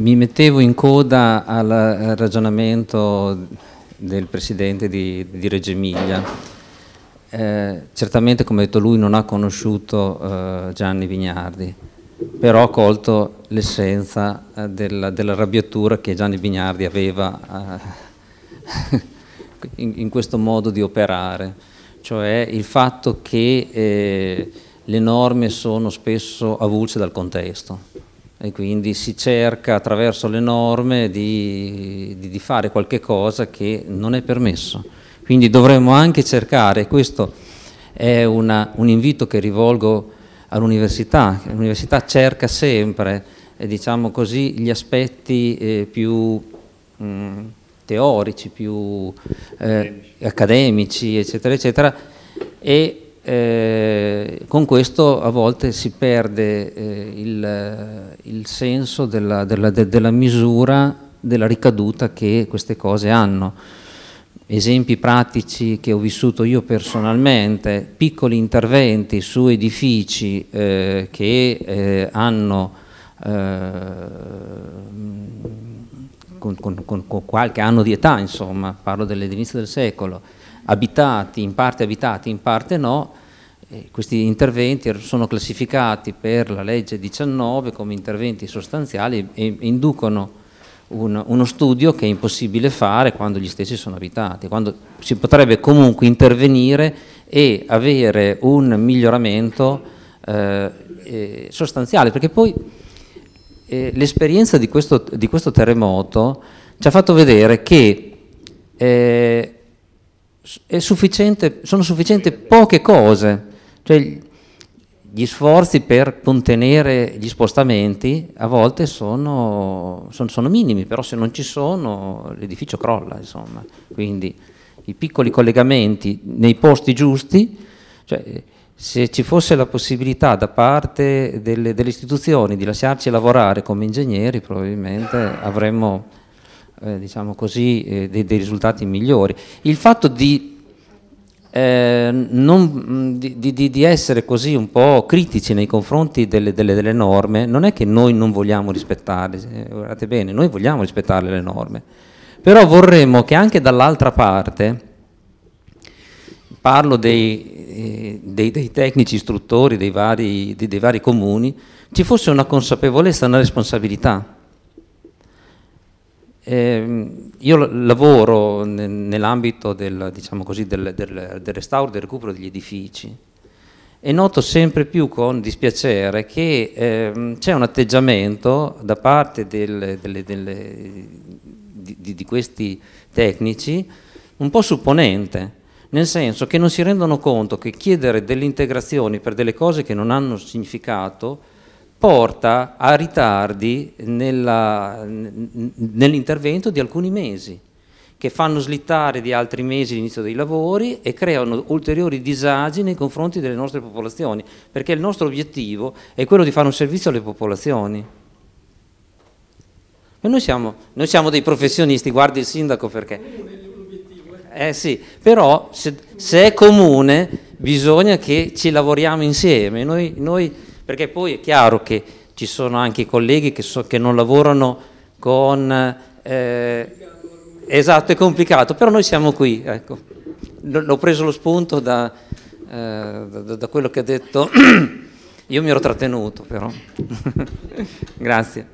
mi mettevo in coda al ragionamento del presidente di, di Reggio Emilia. Eh, certamente, come ha detto lui, non ha conosciuto eh, Gianni Vignardi, però ha colto l'essenza eh, della, dell'arrabbiatura che Gianni Vignardi aveva eh, in, in, questo modo di operare, cioè il fatto che eh, le norme sono spesso avulse dal contesto e quindi si cerca attraverso le norme di, di, di fare qualche cosa che non è permesso. Quindi dovremmo anche cercare, questo è una, un invito che rivolgo all'università, l'università cerca sempre, eh, diciamo così, gli aspetti eh, più mh, mm, teorici, più eh, accademici, eccetera, eccetera, e eh, con questo a volte si perde eh, il, il, senso della, della, de, della, misura della ricaduta che queste cose hanno. Esempi pratici che ho vissuto io personalmente, piccoli interventi su edifici eh, che eh, hanno eh, con, con, con, qualche anno di età, insomma, parlo dell'inizio del secolo, abitati, in parte abitati, in parte no, questi interventi er, sono classificati per la legge 19 come interventi sostanziali e inducono un, uno studio che è impossibile fare quando gli stessi sono abitati, quando si potrebbe comunque intervenire e avere un miglioramento eh, sostanziale, perché poi eh, l'esperienza di questo, di questo, terremoto ci ha fatto vedere che eh, sufficiente, sono sufficienti poche cose, cioè gli sforzi per contenere gli spostamenti a volte sono, sono, sono minimi, però se non ci sono l'edificio crolla, insomma. Quindi i piccoli collegamenti nei posti giusti, cioè, se ci fosse la possibilità da parte delle, delle istituzioni di lasciarci lavorare come ingegneri, probabilmente avremmo eh, diciamo così, eh, dei, dei, risultati migliori. Il fatto di, eh, non, di, di, di, essere così un po' critici nei confronti delle, delle, delle norme non è che noi non vogliamo rispettarle, eh, guardate bene, noi vogliamo rispettare le norme, però vorremmo che anche dall'altra parte, parlo dei, eh, dei, dei, tecnici istruttori dei vari, dei vari comuni, ci fosse una consapevolezza, una responsabilità eh, io lavoro nell'ambito del, diciamo così, del, del, del restauro del recupero degli edifici. E noto sempre più con dispiacere che eh, c'è un atteggiamento da parte del, delle, delle, di, di, questi tecnici un po' supponente, nel senso che non si rendono conto che chiedere delle integrazioni per delle cose che non hanno significato porta a ritardi nell'intervento di alcuni mesi che fanno slittare di altri mesi l'inizio dei lavori e creano ulteriori disagi nei confronti delle nostre popolazioni, perché il nostro obiettivo è quello di fare un servizio alle popolazioni. E noi siamo, noi siamo dei professionisti, guardi il sindaco perché... Eh sì, però se, se è comune bisogna che ci lavoriamo insieme. Noi, noi perché poi è chiaro che ci sono anche i colleghi che, so, che non lavorano con... Eh, esatto, è complicato, però noi siamo qui, ecco. L'ho preso lo spunto da, eh, da, da quello che ha detto, io mi ero trattenuto però. Grazie.